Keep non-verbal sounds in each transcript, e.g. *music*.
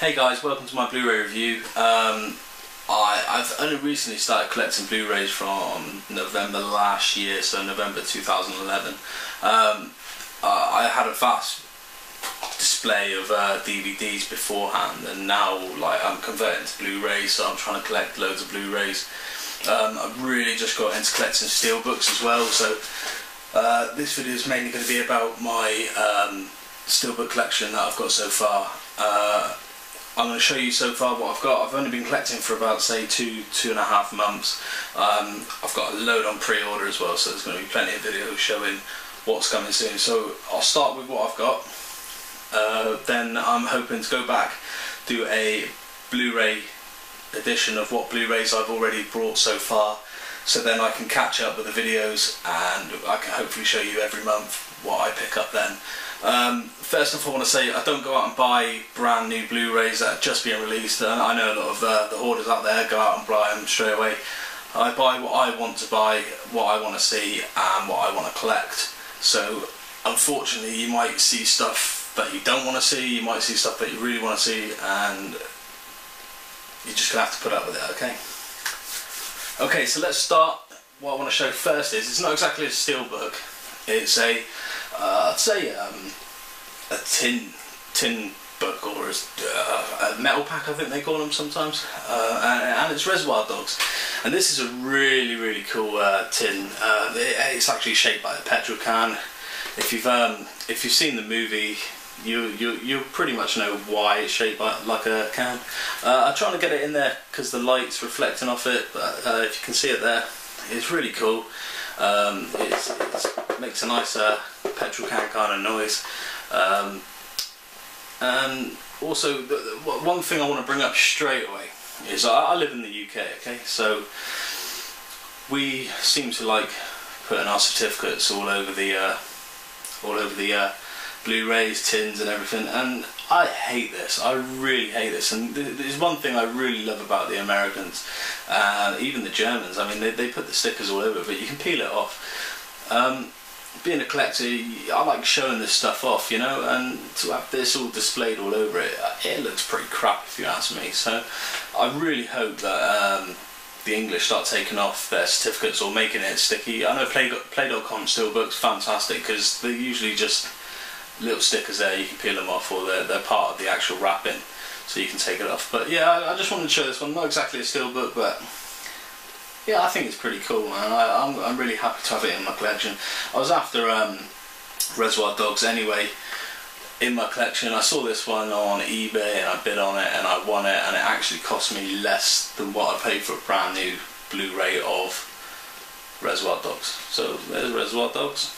Hey guys, welcome to my Blu-ray review. Um, I, I've only recently started collecting Blu-rays from November last year, so November 2011. Um, I had a vast display of uh, DVDs beforehand, and now like I'm converting to Blu-rays, so I'm trying to collect loads of Blu-rays. Um, I've really just got into collecting steelbooks as well, so uh, this video is mainly going to be about my um, steelbook collection that I've got so far. Uh, I'm going to show you so far what I've got. I've only been collecting for about say two, two and a half months. Um, I've got a load on pre-order as well, so there's going to be plenty of videos showing what's coming soon. So I'll start with what I've got. Uh, then I'm hoping to go back, do a Blu-ray edition of what Blu-rays I've already brought so far so then I can catch up with the videos and I can hopefully show you every month what I pick up then. Um, first off I want to say I don't go out and buy brand new Blu-rays that are just being released. And I know a lot of uh, the hoarders out there go out and buy them straight away. I buy what I want to buy, what I want to see and what I want to collect. So unfortunately you might see stuff that you don't want to see, you might see stuff that you really want to see and you're just to have to put up with it, okay? Okay, so let's start. What I want to show first is it's not exactly a steelbook. It's a, uh, I'd say, um, a tin tin book or a, uh, a, metal pack. I think they call them sometimes. Uh, and, and, it's Reservoir Dogs. And this is a really really cool uh, tin. Uh, it, it's actually shaped like a petrol can. If you've um, if you've seen the movie you you you pretty much know why it's shaped like, like a can. Uh, I'm trying to get it in there because the light's reflecting off it, but uh, if you can see it there, it's really cool. Um, it's, it makes a nice petrol can kind of noise. Um, and also, the, the, one thing I want to bring up straight away is I, I live in the UK, okay, so we seem to like putting our certificates all over the uh, all over the uh, Blu-rays, tins, and everything. And I hate this. I really hate this. And there's one thing I really love about the Americans, uh, even the Germans. I mean, they, they put the stickers all over, but you can peel it off. Um, being a collector, I like showing this stuff off, you know, and to have this all displayed all over it, it looks pretty crap if you ask me. So I really hope that um, the English start taking off their certificates or making it sticky. I know Play, still looks fantastic because they usually just little stickers there, you can peel them off or they're, they're part of the actual wrapping so you can take it off. But yeah, I, I just wanted to show this one, not exactly a steelbook, but yeah, I think it's pretty cool, man. I, am I'm, I'm really happy to have it in my collection. I was after um, Reservoir Dogs anyway in my collection. I saw this one on eBay and I bid on it and I won it and it actually cost me less than what I paid for a brand new Blu-ray of Reservoir Dogs. So there's Reservoir Dogs.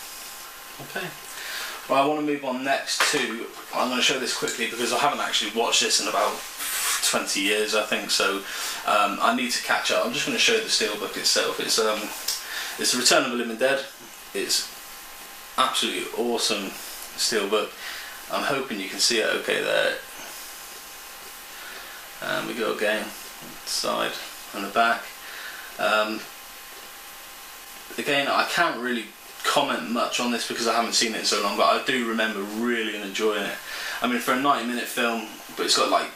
Okay. Well, I want to move on next to. I'm going to show this quickly because I haven't actually watched this in about 20 years, I think. So um, I need to catch up. I'm just going to show the steelbook itself. It's um, it's The Return of the Living Dead. It's absolutely awesome steelbook. I'm hoping you can see it okay there. And we go again, side and the back. Um, again, I can't really comment much on this because I haven't seen it in so long, but I do remember really enjoying it. I mean, for a 90 minute film, but it's got like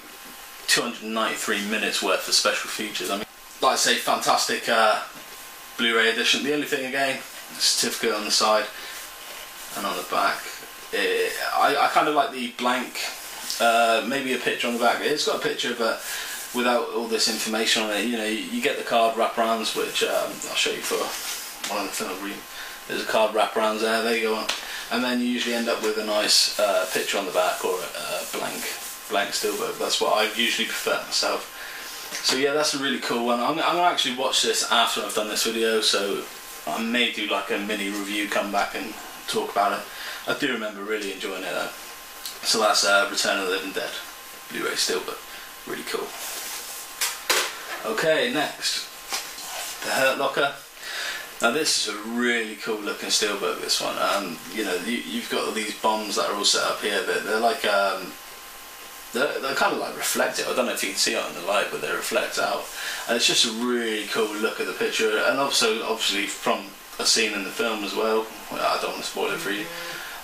293 minutes worth of special features. I mean, like I say, fantastic uh, Blu-ray edition. The only thing again, certificate on the side and on the back. It, I, I kind of like the blank, uh, maybe a picture on the back. It's got a picture, but without all this information on it, you know, you, get the card wraparounds, which um, I'll show you for one of the film there's a card wraparound there, there you go. And then you usually end up with a nice uh, picture on the back or a, blank blank steelbook. That's what I usually prefer myself. So yeah, that's a really cool one. I'm, I'm, gonna actually watch this after I've done this video, so I may do like a mini review, come back and talk about it. I do remember really enjoying it though. So that's uh, Return of the Living Dead, Blu-ray steelbook. Really cool. Okay, next, The Hurt Locker. Now this is a really cool looking steelbook. This one, um, you know, you, have got all these bombs that are all set up here. They're, they're like um, they're, they're kind of like reflective. I don't know if you can see it in the light, but they reflect out, and it's just a really cool look at the picture. And also, obviously, from a scene in the film as well. well I don't want to spoil it for you.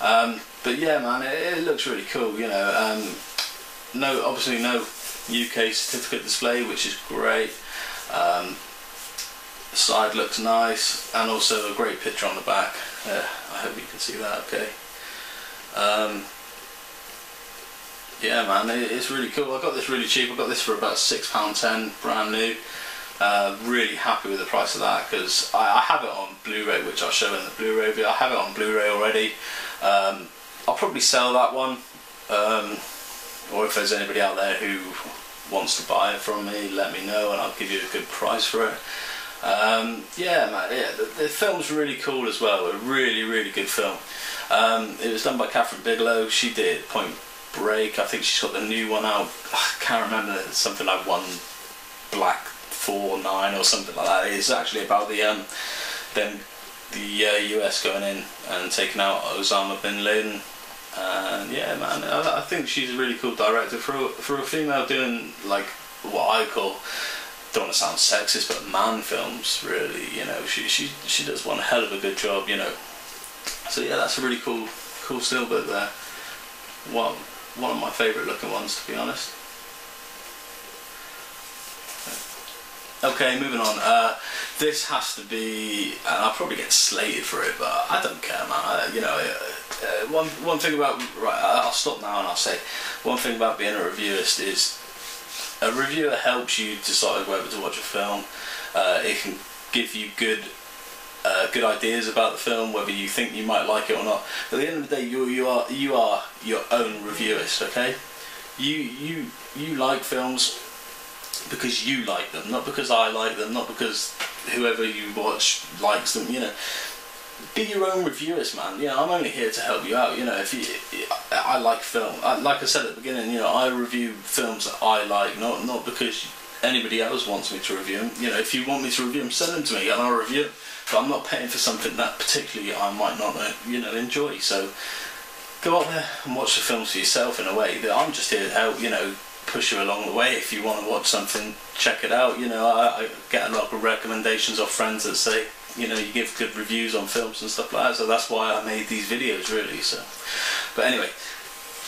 Um, but yeah, man, it, it, looks really cool. You know, um, no, obviously no UK certificate display, which is great. Um, the side looks nice, and also a great picture on the back. Uh, I hope you can see that. Okay. Um, yeah, man, it, it's really cool. I got this really cheap. I got this for about six pound ten, brand new. Uh, really happy with the price of that because I, I, have it on Blu-ray, which I'll show in the Blu-ray video. I have it on Blu-ray already. Um, I'll probably sell that one, um, or if there's anybody out there who wants to buy it from me, let me know and I'll give you a good price for it. Um, yeah, man, yeah, the, the, film's really cool as well. A really, really good film. Um, it was done by Kathryn Bigelow. She did Point Break. I think she's got the new one out. *sighs* I can't remember something like One Black Four Nine or something like that. It's actually about the um, them the uh, US going in and taking out Osama bin Laden. And yeah, man, I, I think she's a really cool director for a, for a female doing like what I call don't want to sound sexist, but man films really. You know, she she she does one hell of a good job. You know, so yeah, that's a really cool cool steelbook there. One one of my favourite looking ones, to be honest. Okay, moving on. Uh, this has to be, and I'll probably get slated for it, but I don't care, man. I, you know, uh, uh, one one thing about right, I'll stop now and I'll say one thing about being a reviewist is a reviewer helps you decide whether to watch a film. Uh, it can give you good uh, good ideas about the film, whether you think you might like it or not. At the end of the day, you you are you are your own reviewist. Okay, you you you like films because you like them, not because I like them, not because whoever you watch likes them. You know, be your own reviewist, man. You know, I'm only here to help you out. You know, if you, I like film. I, like I said at the beginning, you know, I review films that I like, not not because anybody else wants me to review them. You know, if you want me to review them, send them to me and I'll review. But I'm not paying for something that particularly I might not, uh, you know, enjoy. So go out there and watch the films for yourself in a way. That I'm just here to help. You know, push you along the way. If you want to watch something, check it out. You know, I, I get a lot of recommendations of friends that say you know you give good reviews on films and stuff like that so that's why I made these videos really so but anyway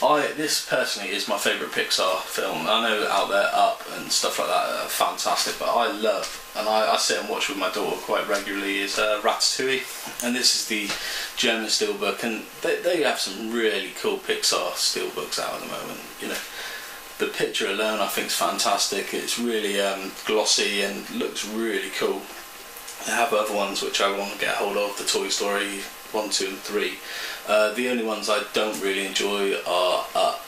I this personally is my favourite Pixar film. I know out there Up and stuff like that are fantastic but I love and I, I sit and watch with my daughter quite regularly is uh, Ratatouille. And this is the German steelbook and they, they have some really cool Pixar steelbooks out at the moment. You know the picture alone I think is fantastic. It's really um, glossy and looks really cool. I have other ones which I want to get hold of, the Toy Story 1, 2 and 3. Uh, the only ones I don't really enjoy are Up.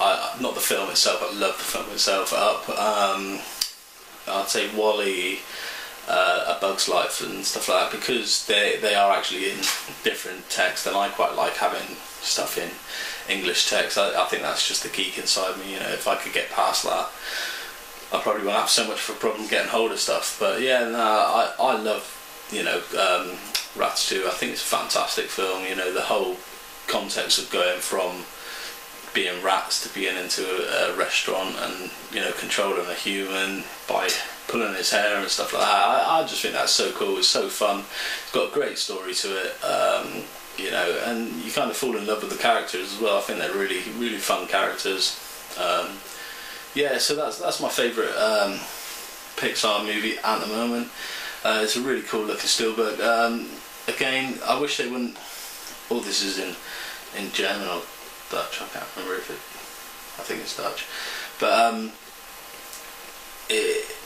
I, not the film itself, I love the film itself. Up, um, I'd say WALL-E, uh, A Bug's Life and stuff like that because they, they are actually in different text and I quite like having stuff in English text. I, I think that's just the geek inside me, you know, if I could get past that. I probably won't have so much of a problem getting hold of stuff. But yeah, no, I, I love, you know, um, Ratatouille. I think it's a fantastic film. You know, the whole context of going from being rats to being into a, a restaurant and, you know, controlling a human by pulling his hair and stuff like that. I, I just think that's so cool. It's so fun. It's got a great story to it. Um, you know, and you kind of fall in love with the characters as well. I think they're really, really fun characters. Um, yeah, so that's that's my favourite um, Pixar movie at the moment. Uh, it's a really cool looking steelbook. Um, again, I wish they wouldn't. All oh, this is in in German or Dutch. I can't remember if it. I think it's Dutch, but um, it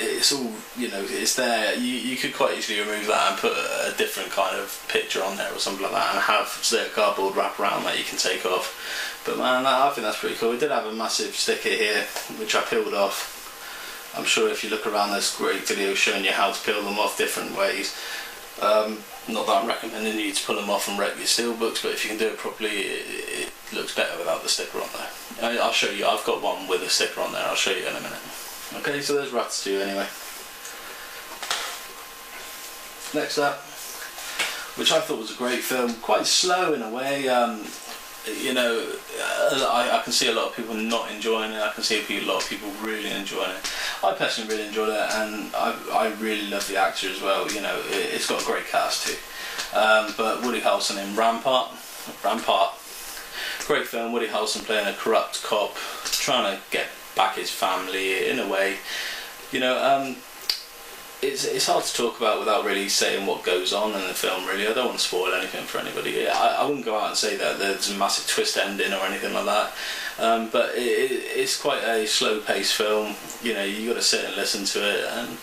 it's all you know it's there you, you could quite easily remove that and put a, different kind of picture on there or something like that and have say a cardboard wrap around that you can take off but man I think that's pretty cool we did have a massive sticker here which I peeled off I'm sure if you look around there's great videos showing you how to peel them off different ways um, not that I'm recommending you to pull them off and wreck your steel books but if you can do it properly it, it looks better without the sticker on there I'll show you I've got one with a sticker on there I'll show you in a minute Okay, so there's Ratatouille anyway. Next up, which I thought was a great film, quite slow in a way. Um, you know, uh, I, I, can see a lot of people not enjoying it. I can see a lot of people really enjoying it. I personally really enjoyed it, and I, I really love the actor as well. You know, it, has got a great cast too. Um, but Woody Harrelson in Rampart, Rampart, great film. Woody Harrelson playing a corrupt cop, trying to get back his family in a way. You know, um, it's it's hard to talk about without really saying what goes on in the film. Really, I don't want to spoil anything for anybody. I, I wouldn't go out and say that there's a massive twist ending or anything like that. Um, but it, it, it's quite a slow-paced film. You know, you got to sit and listen to it. And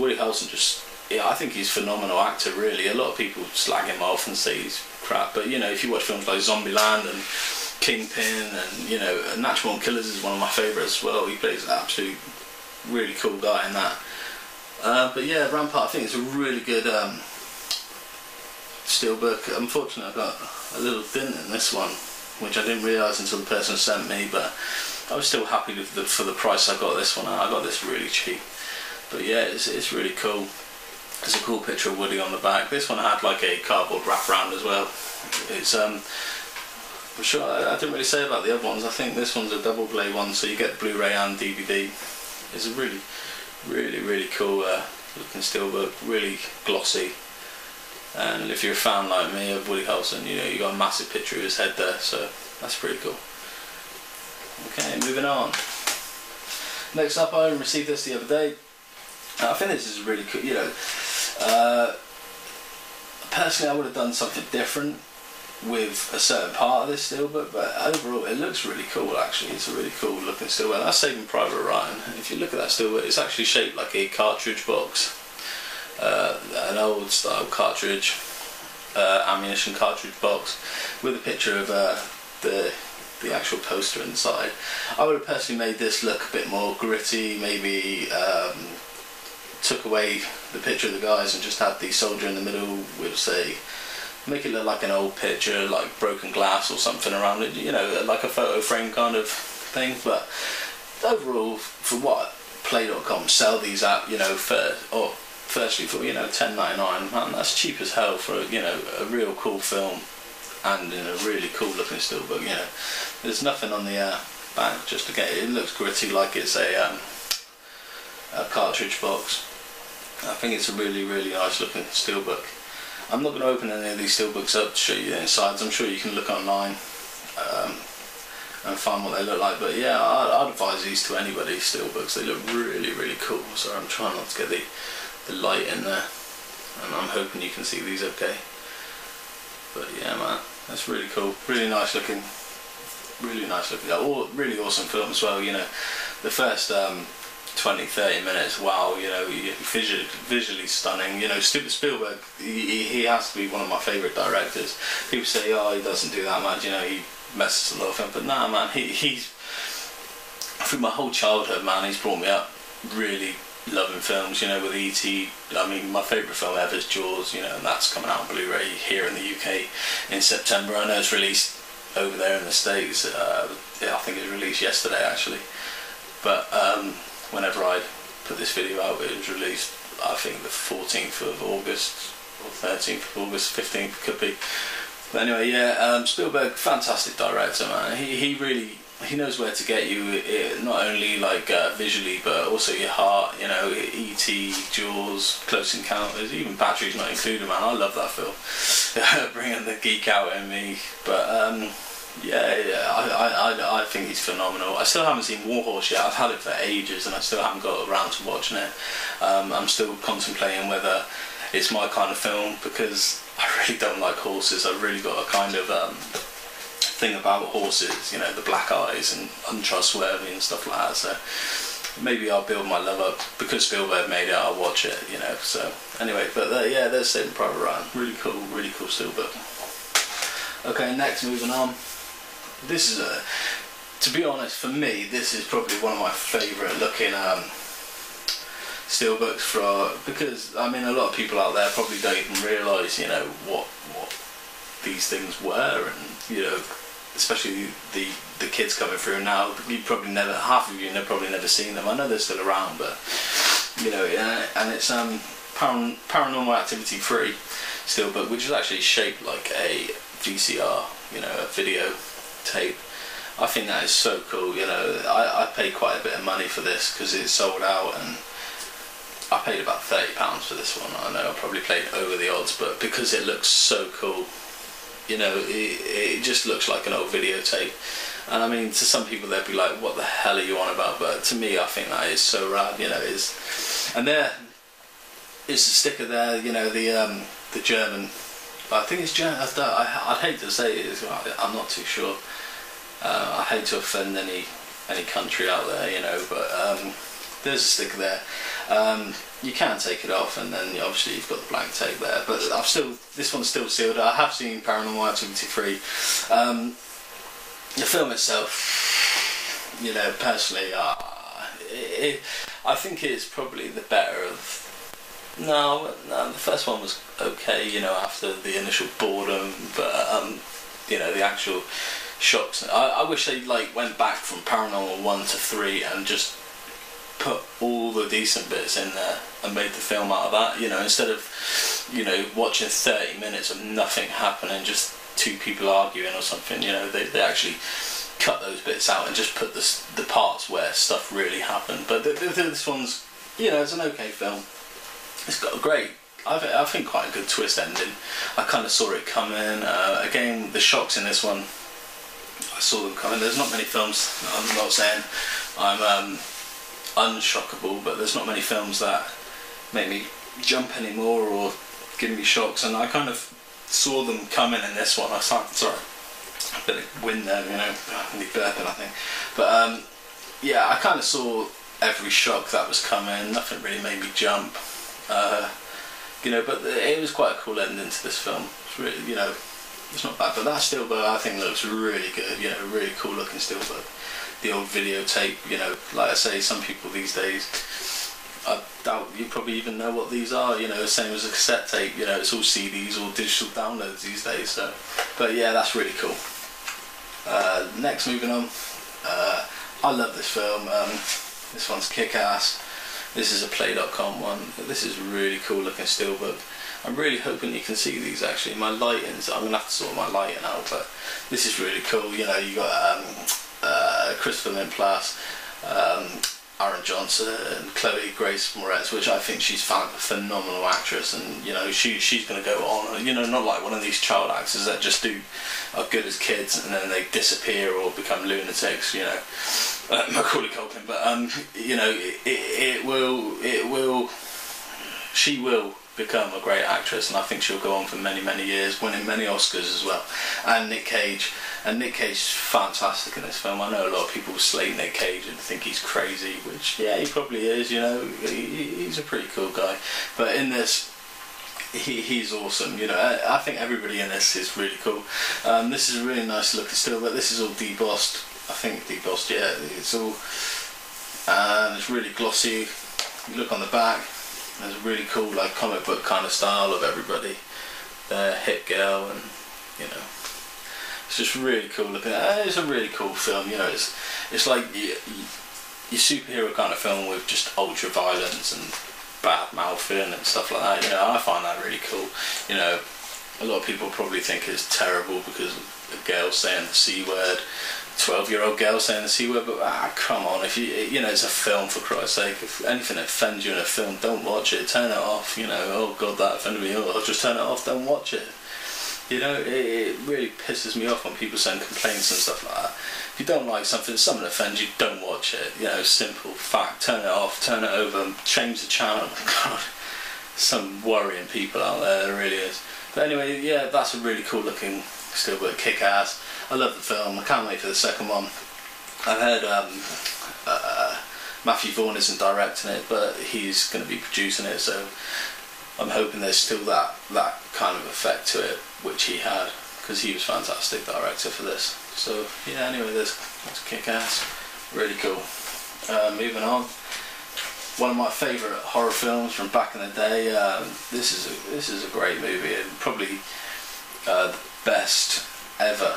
Woody Harrelson just, yeah, I think he's a phenomenal actor. Really, a lot of people slag him off and say he's crap. But you know, if you watch films like Zombieland and Kingpin and you know, Natural Born Killers is one of my favourites as well. He plays an absolute really cool guy in that. Uh, but yeah, Rampart, I think it's a really good um, steelbook. Unfortunately, I got a little dent in this one, which I didn't realise until the person sent me. But I was still happy with the, for the price I got this one. I got this really cheap. But yeah, it's, it's really cool. There's a cool picture of Woody on the back. This one had like a cardboard wraparound as well. It's um, I'm sure I, I, didn't really say about the other ones. I think this one's a double play one, so you get Blu-ray and DVD. It's a really really really cool uh, looking steelbook really glossy. And if you're a fan like me of Woody Harrelson you know you got a massive picture of his head there so that's pretty cool. Okay moving on. Next up I received this the other day. I think this is really cool you know uh, personally I would have done something different with a certain part of this steelbook, but overall it looks really cool actually. It's a really cool looking steelbook. That's Saving Private Ryan. If you look at that steelbook, it's actually shaped like a cartridge box. Uh, an old style cartridge, uh, ammunition cartridge box with a picture of uh, the the actual poster inside. I would have personally made this look a bit more gritty, maybe um, took away the picture of the guys and just had the soldier in the middle with say make it look like an old picture, like broken glass or something around it, you know, like a photo frame kind of thing. But overall, for what Play.com sell these at, you know, for or firstly for you know ten ninety nine, man, that's cheap as hell for you know a real cool film and in a really cool looking steelbook. You know, there's nothing on the uh, back just to get it. It looks gritty like it's a um, a cartridge box. I think it's a really really nice looking steelbook. I'm not going to open any of these steelbooks up to show you the insides. I'm sure you can look online um, and find what they look like. But yeah, I, would advise these to anybody, steelbooks. They look really, really cool. So I'm trying not to get the, the light in there. And I'm hoping you can see these okay. But yeah, man, that's really cool. Really nice looking. Really nice looking. All, really awesome film as well. You know, the first um, 20, 30 minutes, wow, you know, visually, visually stunning. You know, Spielberg, he, he has to be one of my favourite directors. People say, oh, he doesn't do that much, you know, he messes a lot of film, but nah, man, he, he's, through my whole childhood, man, he's brought me up really loving films, you know, with E.T. I mean, my favourite film ever is Jaws, you know, and that's coming out on Blu-ray here in the UK in September. I know it's released over there in the States. Uh, I think it was released yesterday, actually. But um, whenever I put this video out, it was released, I think, the 14th of August or 13th of August, 15th could be. But anyway, yeah, um, Spielberg, fantastic director, man. He, he really he knows where to get you, it, not only like uh, visually, but also your heart. You know, E.T., Jaws, Close Encounters, even Batteries not included, man. I love that film. *laughs* Bringing the geek out in me, but. Um, yeah, yeah, I, I, I think he's phenomenal. I still haven't seen Warhorse yet. I've had it for ages, and I still haven't got around to watching it. Um, I'm still contemplating whether it's my kind of film because I really don't like horses. I've really got a kind of um, thing about horses, you know, the black eyes and untrustworthy and stuff like that. So maybe I'll build my love up because Spielberg made it. I'll watch it, you know. So anyway, but uh, yeah, there's Saving Private Ryan. Really cool, really cool Spielberg. Okay, next moving on this is a, to be honest, for me, this is probably one of my favourite looking um, steelbooks for because I mean a lot of people out there probably don't even realise you know what what these things were and you know especially the the kids coming through now you probably never half of you have probably never seen them. I know they're still around but you know yeah, and it's um paran- paranormal activity free steelbook which is actually shaped like a VCR you know a video tape. I think that is so cool. You know, I, I paid quite a bit of money for this because it sold out, and I paid about thirty pounds for this one. I know I probably played over the odds, but because it looks so cool, You know, it, it just looks like an old videotape. And I mean, to some people they'd be like, "What the hell are you on about?" But to me, I think that is so rad. You know, is and there is the sticker there. You know, the um, the German. I think it's. I, I, would hate to say it. I'm not too sure. Uh, I hate to offend any any country out there, you know, but um, there's a sticker there. Um, you can take it off, and then obviously you've got the blank tape there. But I've still this one's still sealed. I have seen Paranormal Activity three. Um, the film itself, you know, personally, uh, it, it, I think it's probably the better of. No, no, the first one was okay, you know, after the initial boredom, but um, you know, the actual shocks. I, I wish they like went back from Paranormal one to three and just put all the decent bits in there and made the film out of that. You know, instead of you know watching thirty minutes of nothing happening, just two people arguing or something. You know, they, they actually cut those bits out and just put the the parts where stuff really happened. But this one's, you know, it's an okay film. It's got a great. I think, quite a good twist ending. I kind of saw it coming. Uh, again, the shocks in this one, I saw them coming. There's not many films. I'm not saying I'm um, unshockable, but there's not many films that make me jump anymore or give me shocks. And I kind of saw them coming in this one. I sorry, a bit of wind there, you know, me burping, I think. But um, yeah, I kind of saw every shock that was coming. Nothing really made me jump. Uh, you know, but it was quite a cool ending to this film. It's really, you know, it's not bad. But that Steelbook I think looks really good. You know, really cool looking Steelbook. The old videotape. You know, like I say, some people these days I doubt you probably even know what these are. You know, same as a cassette tape. You know, it's all CDs or digital downloads these days. So, but yeah, that's really cool. Uh, next, moving on. Uh, I love this film. Um, this one's kick-ass. This is a Play.com one. This is really cool looking steelbook. I'm really hoping you can see these actually. My lightings, I'm gonna have to sort my lighting out, but this is really cool. You know, you got um, uh, Christopher Mintz-Plasse, um, Aaron Johnson and Chloe Grace Moretz, which I think she's a phenomenal actress, and you know she she's going to go on. You know, not like one of these child actors that just do are good as kids and then they disappear or become lunatics. You know, uh, *laughs* Macaulay Culkin, but um, you know, it, it, it will it will she will become a great actress, and I think she'll go on for many many years, winning many Oscars as well. And Nick Cage and Nick Cage is fantastic in this film. I know a lot of people slate Nick Cage and think he's crazy, which yeah, he probably is. You know, he, he's a pretty cool guy. But in this, he, he's awesome. You know, I, I, think everybody in this is really cool. Um, this is a really nice looking still, but this is all debossed. I think debossed. Yeah, it's all and it's really glossy. You look on the back. There's a really cool like comic book kind of style of everybody. The hit girl and you know it's just really cool looking. Uh, it's a really cool film. You know, it's it's like your, your superhero kind of film with just ultra violence and bad mouthing and stuff like that. You know, I find that really cool. You know, a lot of people probably think it's terrible because a girl saying the c word. 12 year old girl saying the C word, but ah, come on, if you, you know, it's a film for Christ's sake. If anything offends you in a film, don't watch it, turn it off, you know, oh god, that offended me, oh, just turn it off, don't watch it. You know, it, it, really pisses me off when people send complaints and stuff like that. If you don't like something, something offends you, don't watch it. You know, simple fact. Turn it off, turn it over, change the channel. *laughs* God, some worrying people out there, there really is. But anyway, yeah, that's a really cool looking steelbook, kick ass. I love the film. I can't wait for the second one. I've heard um, uh, Matthew Vaughn isn't directing it, but he's going to be producing it, so I'm hoping there's still that that kind of effect to it which he had because he was fantastic director for this. So yeah, anyway, this that's kick ass, really cool. Uh, moving on, one of my favourite horror films from back in the day. Um, this is a, this is a great movie and probably uh, best ever,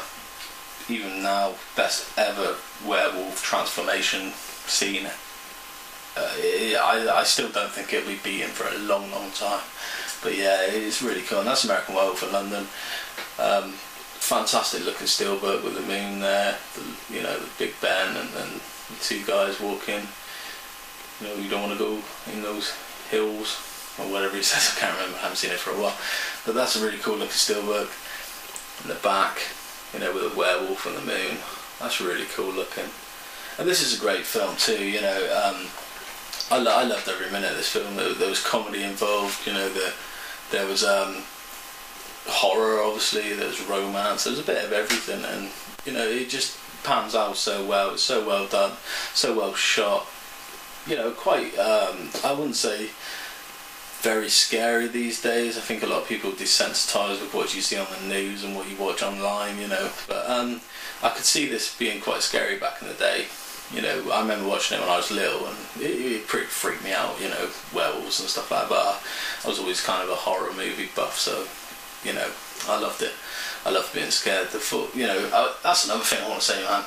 even now, best ever werewolf transformation scene. Uh, I, I still don't think it'll be beaten for a long, long time. But yeah, it's really cool. And that's American Werewolf in London. Um, fantastic looking steelbook with the moon there, the, you know, the Big Ben, and then the two guys walking. You know, you don't want to go in those hills or whatever he says. *laughs* I can't remember. I haven't seen it for a while. But that's a really cool looking steelbook. The back, you know, with a werewolf on the moon. That's really cool looking. And this is a great film too. You know, um, I, lo- I loved every minute of this film. There, there was comedy involved. You know, the, there was um, horror, obviously. There was romance. There was a bit of everything, and you know, it just pans out so well. It's so well done, so well shot. You know, quite. Um, I wouldn't say very scary these days. I think a lot of people are desensitized with what you see on the news and what you watch online. You know, but um, I could see this being quite scary back in the day. You know, I remember watching it when I was little, and it, it pretty freaked me out. You know, werewolves and stuff like that. But I was always kind of a horror movie buff, so you know, I loved it. I loved being scared. The foot, you know, I, that's another thing I want to say, man.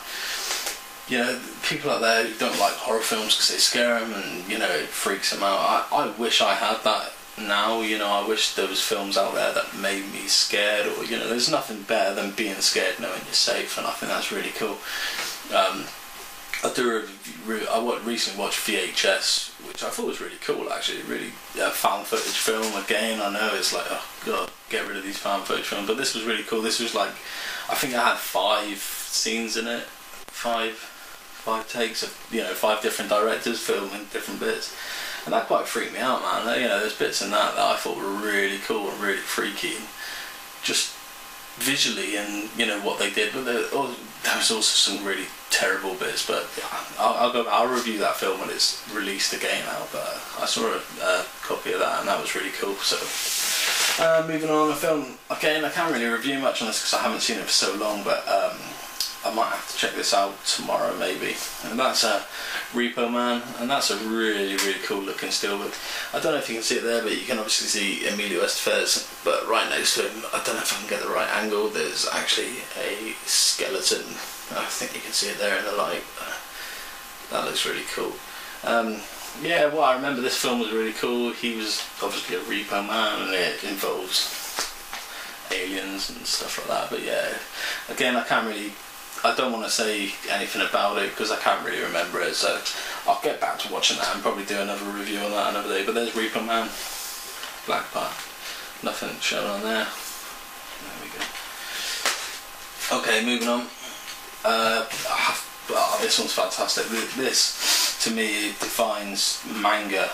You know, people out there who don't like horror films because they scare them and you know it freaks them out. I, I wish I had that now. You know, I wish there was films out there that made me scared, or you know, there's nothing better than being scared knowing you're safe, and I think that's really cool. Um, I do. A, I recently watched VHS, which I thought was really cool. Actually, really uh, found footage film. Again, I know it's like, oh god, get rid of these found footage films, but this was really cool. This was like, I think I had five scenes in it, five, five takes of you know five different directors filming different bits, and that quite freaked me out, man. You know, there's bits in that that I thought were really cool and really freaky, and just visually and you know what they did, but there, oh, there was also some really terrible bits. But I'll, I'll, go. I'll review that film when it's released again now. But I saw a, a copy of that and that was really cool. So uh, moving on, the film again. I can't really review much on this because I haven't seen it for so long. But um, I might have to check this out tomorrow maybe. And that's a Repo Man, and that's a really really cool looking still. But I don't know if you can see it there, but you can obviously see Emilio Estevez. But right next to him, I don't know if I can get the right angle. There's actually a skeleton. I think you can see it there in the light. That looks really cool. Um, yeah, well, I remember this film was really cool. He was obviously a Repo Man, and it involves aliens and stuff like that. But yeah, again, I can't really I don't want to say anything about it because I can't really remember it. So I'll get back to watching that and probably do another review on that another day. But there's Repo Man, Black Part. Nothing shown on there. There we go. Okay, moving on. Uh, oh, this one's fantastic. This, to me, defines manga.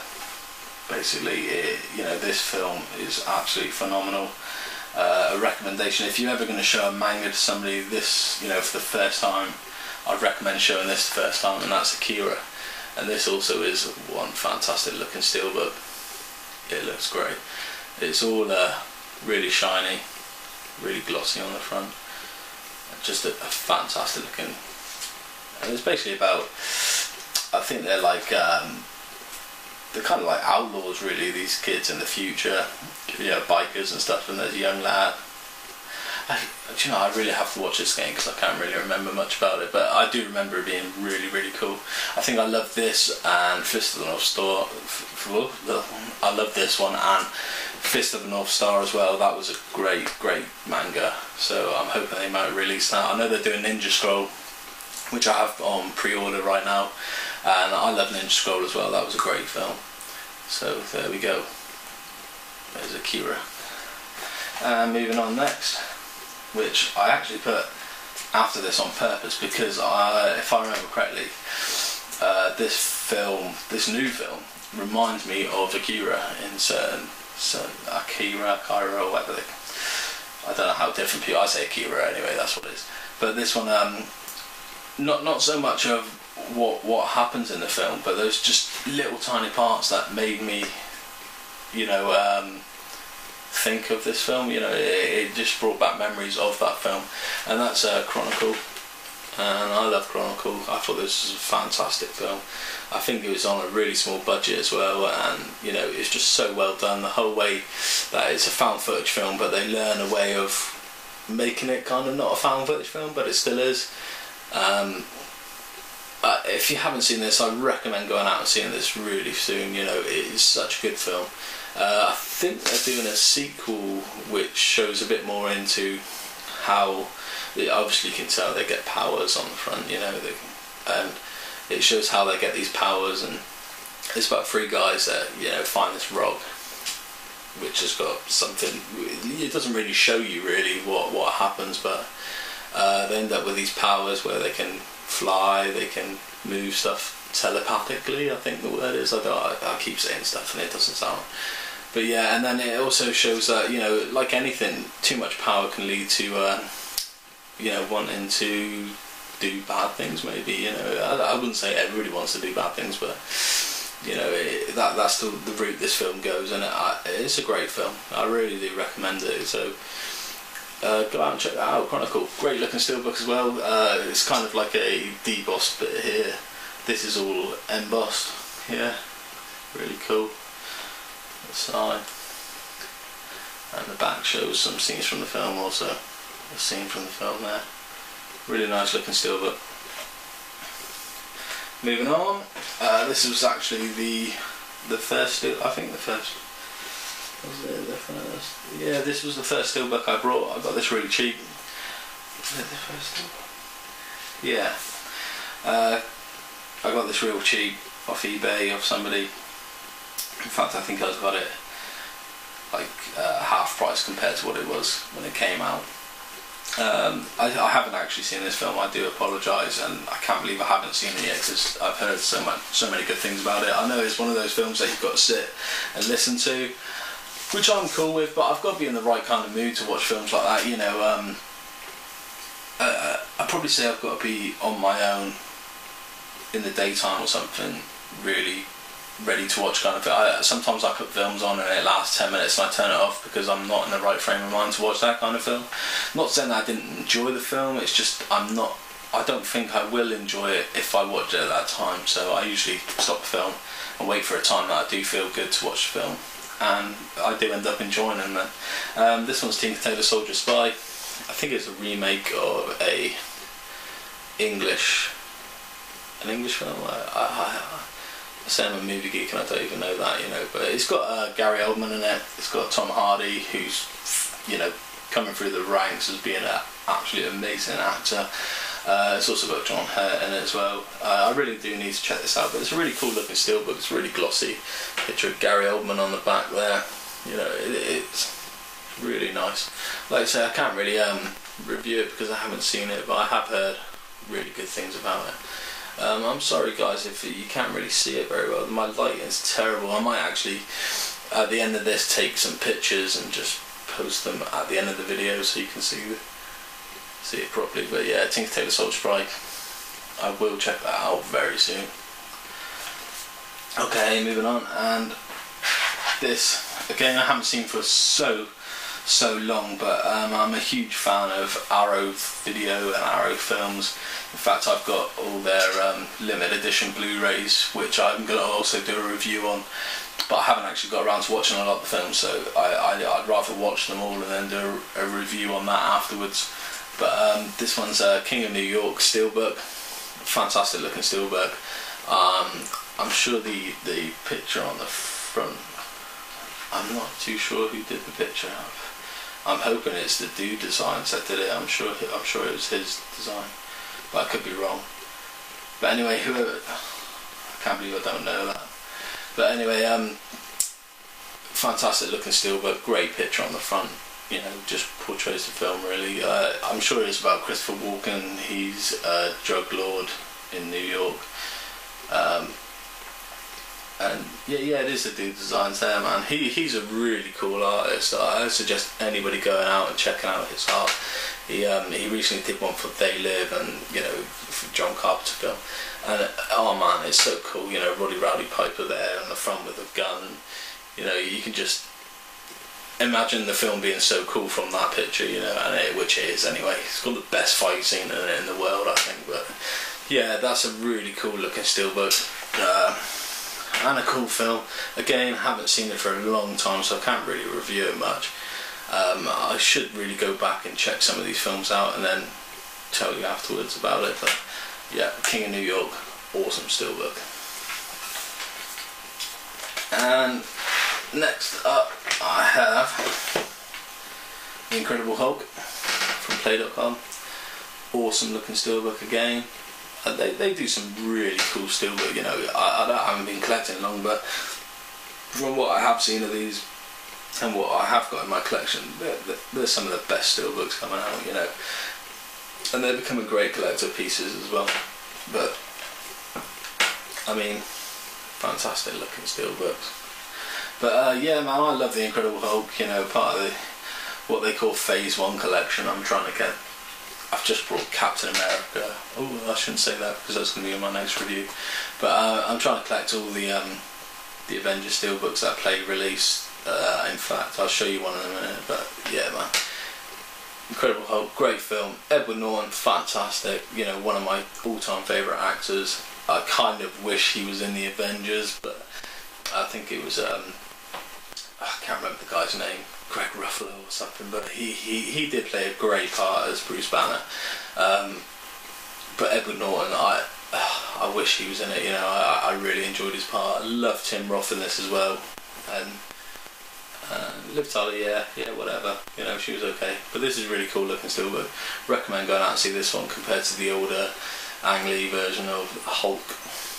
Basically, it, you know, this film is absolutely phenomenal uh, a recommendation. If you're ever going to show a manga to somebody, this, you know, for the first time, I'd recommend showing this the first time, and that's Akira. And this also is one fantastic looking steelbook. It looks great. It's all uh, really shiny, really glossy on the front. Just a, a fantastic looking. And it's basically about. I think they're like um, they're kind of like outlaws, really. These kids in the future, you know, bikers and stuff. And there's a young lad. I, you know, I really have to watch this game because I can't really remember much about it, but I do remember it being really, really cool. I think I love this and Fist of the North Star. I love this one and Fist of the North Star as well. That was a great, great manga. So I'm hoping they might release that. I know they're doing Ninja Scroll, which I have on pre-order right now and I love Ninja Scroll as well. That was a great film. So there we go. There's Akira. And moving on next, which I actually put after this on purpose because I, if I remember correctly, uh, this film, this new film, reminds me of Akira in certain, so Akira, Cairo, whatever they. I don't know how different people. I say Akira anyway. That's what it is. But this one, um, not not so much of what what happens in the film, but there's just little tiny parts that made me, you know, um, think of this film. You know, it, it, just brought back memories of that film, and that's uh, Chronicle. And I love Chronicle. I thought this was a fantastic film. I think it was on a really small budget as well, and you know, it's just so well done the whole way. That it's a found footage film, but they learn a way of making it kind of not a found footage film, but it still is. Um, uh, if you haven't seen this, I recommend going out and seeing this really soon. You know, it is such a good film. Uh, I think they're doing a sequel which shows a bit more into how they obviously you can tell they get powers on the front. You know, they, and it shows how they get these powers, and it's about three guys that you know find this rock, which has got something. It doesn't really show you really what what happens, but uh, they end up with these powers where they can fly, they can move stuff telepathically. I think the word is. I. I, I keep saying stuff and it doesn't sound. But yeah, and then it also shows that you know, like anything, too much power can lead to uh, you know wanting to do bad things. Maybe you know, I, I wouldn't say everybody wants to do bad things, but you know it, that that's the, the route this film goes, and it, it's a great film. I really do recommend it. So. Uh, go out and check that out. Chronicle. Great looking steelbook as well. Uh, it's kind of like a debossed bit here. This is all embossed. Yeah, really cool. The side and the back shows some scenes from the film. Also, a scene from the film there. Really nice looking steelbook. Moving on, uh, this was actually the the first. I think the first. Was it the first? Yeah, this was the first steelbook I brought. I got this really cheap. Was it the first steelbook? Yeah. Uh, I got this real cheap off eBay of somebody. In fact, I think I got it like uh, half price compared to what it was when it came out. Um, I, I, haven't actually seen this film. I do apologise, and I can't believe I haven't seen it yet because I've heard so much, so many good things about it. I know it's one of those films that you've got to sit and listen to, which I'm cool with. But I've got to be in the right kind of mood to watch films like that. You know, um, uh, I'd probably say I've got to be on my own in the daytime or something, really ready to watch kind of thing. I, sometimes I put films on and it lasts 10 minutes and I turn it off because I'm not in the right frame of mind to watch that kind of film. Not saying I didn't enjoy the film, it's just I'm not, I don't think I will enjoy it if I watch it at that time. So I usually stop the film and wait for a time that I do feel good to watch the film. And I do end up enjoying them. Um, this one's Tinker Tailor Soldier Spy. I think it's a remake of a English, an English film. I, I, I say I'm a movie geek and I don't even know that, you know. But it's got uh, Gary Oldman in it. It's got Tom Hardy, who's, you know, coming through the ranks as being an absolutely amazing actor. Uh, it's also got John Hurt in it as well. Uh, I really do need to check this out, but it's a really cool looking steelbook. It's really glossy. Picture of Gary Oldman on the back there. You know, it, it's really nice. Like I say, I can't really um, review it because I haven't seen it, but I have heard really good things about it. Um, I'm sorry guys if you can't really see it very well. My lighting is terrible. I might actually at the end of this take some pictures and just post them at the end of the video so you can see the, see it properly. But yeah, Tinker Tailor Soldier Spy. I will check that out very soon. Okay, moving on, and this again I haven't seen for so so long, but um, I'm a huge fan of Arrow Video and Arrow Films. In fact, I've got all their um, limited edition Blu-rays, which I'm going to also do a review on. But I haven't actually got around to watching a lot of the films, so I, I, would rather watch them all and then do a, a review on that afterwards. But um, this one's uh, King of New York Steelbook, fantastic looking Steelbook. Um, I'm sure the the picture on the front. I'm not too sure who did the picture. I'm hoping it's the dude designs that did it. I'm sure. I'm sure it was his design but I could be wrong. But anyway, whoever, I can't believe I don't know that. But anyway, um, fantastic looking steelbook, great picture on the front. You know, just portrays the film really. Uh, I'm sure it's about Christopher Walken. He's a drug lord in New York. Um, and yeah, yeah, it is the dude designs there, man. He he's a really cool artist. I suggest anybody going out and checking out his art. He um, he recently did one for They Live and you know for John Carpenter film, and oh man, it's so cool. You know, Roddy Rowdy Piper there on the front with a gun. You know, you can just imagine the film being so cool from that picture. You know, and it, which it is anyway. It's got the best fight scene in in the world, I think. But yeah, that's a really cool looking steelbook. Uh, and a cool film. Again, haven't seen it for a long time, so I can't really review it much. Um, I should really go back and check some of these films out and then tell you afterwards about it. But yeah, King of New York, awesome steelbook. And next up, I have The Incredible Hulk from Play.com. Awesome looking steelbook again. Uh, they, they do some really cool steelbook. You know, I, I, I haven't been collecting long, but from what I have seen of these and what I have got in my collection, they're, they're some of the best steelbooks coming out, you know. And they're becoming great collector pieces as well. But, I mean, fantastic looking steelbooks. But uh, yeah, man, I love the Incredible Hulk. You know, part of the what they call Phase One collection. I'm trying to get. I've just brought Captain America. Oh, I shouldn't say that because that's going to be in my next review. But uh, I'm trying to collect all the um, the Avengers steelbooks that play release. Uh, in fact, I'll show you one in a minute. But yeah, man. Incredible Hulk, great film. Edward Norton, fantastic. You know, one of my all-time favourite actors. I kind of wish he was in the Avengers, but I think it was um, I can't remember the guy's name, Greg Ruffalo or something, but he, he, he did play a great part as Bruce Banner. Um, but Edward Norton, I I wish he was in it. You know, I, I really enjoyed his part. I love Tim Roth in this as well, and uh, Liv Tyler, yeah, yeah, whatever. You know, she was okay. But this is really cool looking still. But recommend going out and see this one compared to the older Ang Lee version of Hulk.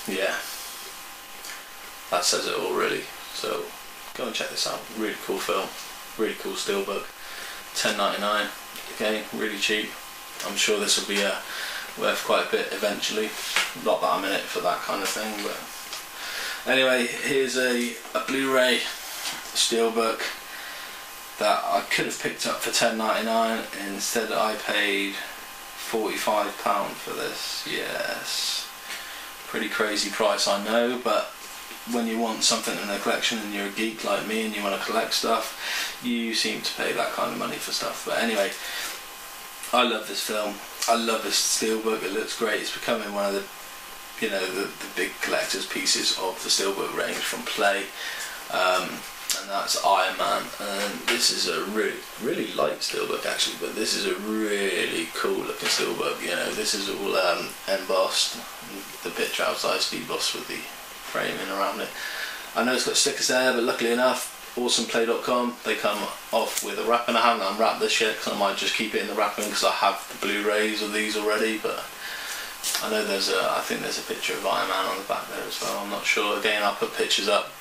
Yeah, that says it all really. So go and check this out. Really cool film. Really cool steelbook. Ten ninety nine. Okay, really cheap. I'm sure this will be uh, worth quite a bit eventually. Not that I'm in it for that kind of thing, but anyway, here's a, a Blu-ray steelbook that I could have picked up for ten ninety nine. Instead, I paid forty five pound for this. Yes, pretty crazy price, I know, but when you want something in a collection and you're a geek like me and you want to collect stuff, you seem to pay that kind of money for stuff. But anyway, I love this film. I love this steelbook. It looks great. It's becoming one of the, you know, the, the big collector's pieces of the steelbook range from Play. Um, and that's Iron Man. And this is a really, really light steelbook actually, but this is a really cool looking steelbook. You know, this is all um, embossed. The picture outside is embossed with the framing around it. I know it's got stickers there, but luckily enough, awesomeplay.com, they come off with a wrapping. I haven't unwrapped this yet because I might just keep it in the wrapping because I have the Blu-rays of these already, but I know there's a, I think there's a picture of Iron Man on the back there as well. I'm not sure. Again, I'll put pictures up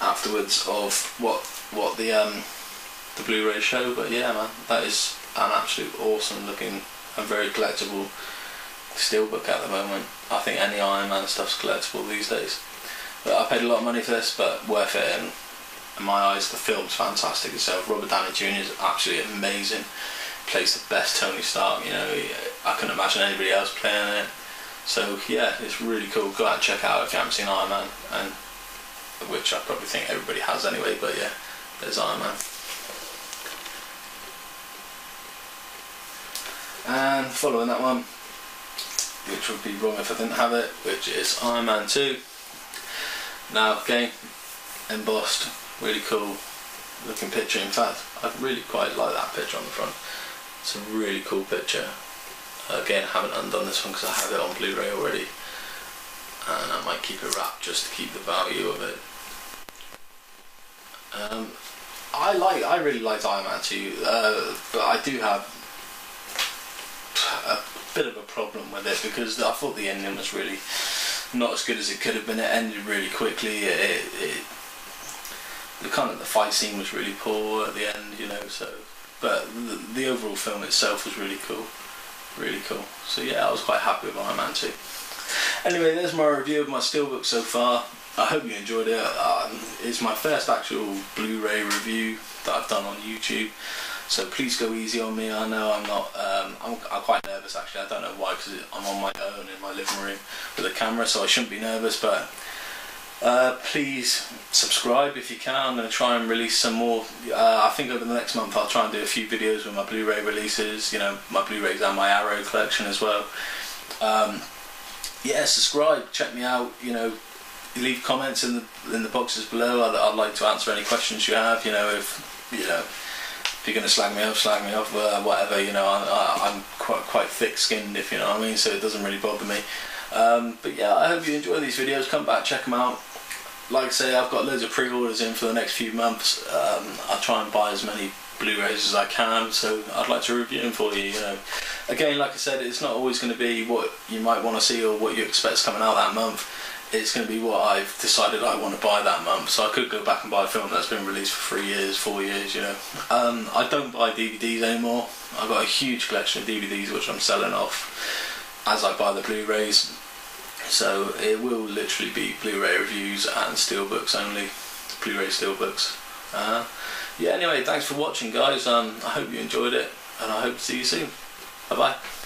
afterwards of what what the um the Blu-ray show. But yeah, man, that is an absolute awesome looking and very collectible steelbook at the moment. I think any Iron Man stuff's collectible these days. But I paid a lot of money for this, but worth it. And in my eyes, the film's fantastic itself. Robert Downey Jr. is absolutely amazing. Plays the best Tony Stark. You know, I couldn't imagine anybody else playing it. So yeah, it's really cool. Go out and check out if you haven't seen Iron Man, and which I probably think everybody has anyway. But yeah, there's Iron Man. And following that one, which would be wrong if I didn't have it, which is Iron Man 2. Now again, embossed, really cool looking picture. In fact, I really quite like that picture on the front. It's a really cool picture. Again, I haven't undone this one because I have it on Blu-ray already, and I might keep it wrapped just to keep the value of it. Um, I like, I really liked Iron Man 2, uh, but I do have a bit of a problem with it because I thought the ending was really not as good as it could have been. It ended really quickly. It, it, it, the kind of the fight scene was really poor at the end, you know. So, but the, the overall film itself was really cool, really cool. So yeah, I was quite happy with Iron Man 2. Anyway, there's my review of my steelbook so far. I hope you enjoyed it. Um, it's my first actual Blu-ray review that I've done on YouTube. So please go easy on me. I know I'm not. Um, I'm, I'm, quite nervous actually. I don't know why because I'm on my own in my living room with a camera, so I shouldn't be nervous. But uh, please subscribe if you can. I'm going to try and release some more. Uh, I think over the next month I'll try and do a few videos with my Blu-ray releases. You know, my Blu-rays and my Arrow collection as well. Um, yeah, subscribe. Check me out. You know, leave comments in the in the boxes below. I'd, I'd like to answer any questions you have. You know, if you know if you're going to slag me off, slag me off, uh, whatever, you know, I, am quite, quite thick-skinned, if you know what I mean, so it doesn't really bother me. Um, but yeah, I hope you enjoy these videos. Come back, check them out. Like I say, I've got loads of pre-orders in for the next few months. Um, I'll try and buy as many Blu-rays as I can, so I'd like to review them for you. You know, again, like I said, it's not always going to be what you might want to see or what you expect coming out that month. It's going to be what I've decided I want to buy that month. So I could go back and buy a film that's been released for three years, four years, you know. Um, I don't buy DVDs anymore. I've got a huge collection of DVDs which I'm selling off as I buy the Blu-rays. So it will literally be Blu-ray reviews and steelbooks only, Blu-ray steelbooks. Uh, yeah. Anyway, thanks for watching, guys. Um, I hope you enjoyed it, and I hope to see you soon. Bye bye.